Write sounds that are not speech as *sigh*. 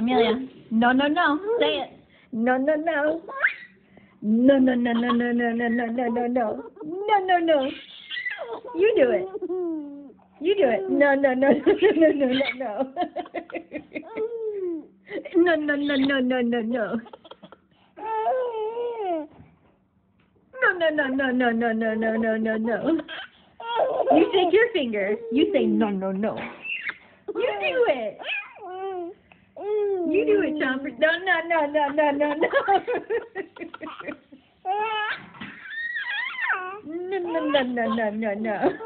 Amelia. No, no, no. Say it. No, no, no. No, no, no, no, no, no, no, no, no, no, no. No, no, no. You do it. You do it. No, no, no, no, no, no, no, no. No, no, no, no, no, no, no. No, no, no, no, no, no, no, no, no, no, no. You shake your finger. You say no, no, no. You do it. You do it, Chomper. No, no, no, no, no, no, no. *laughs* *laughs* No, no, no, no, no, no, no.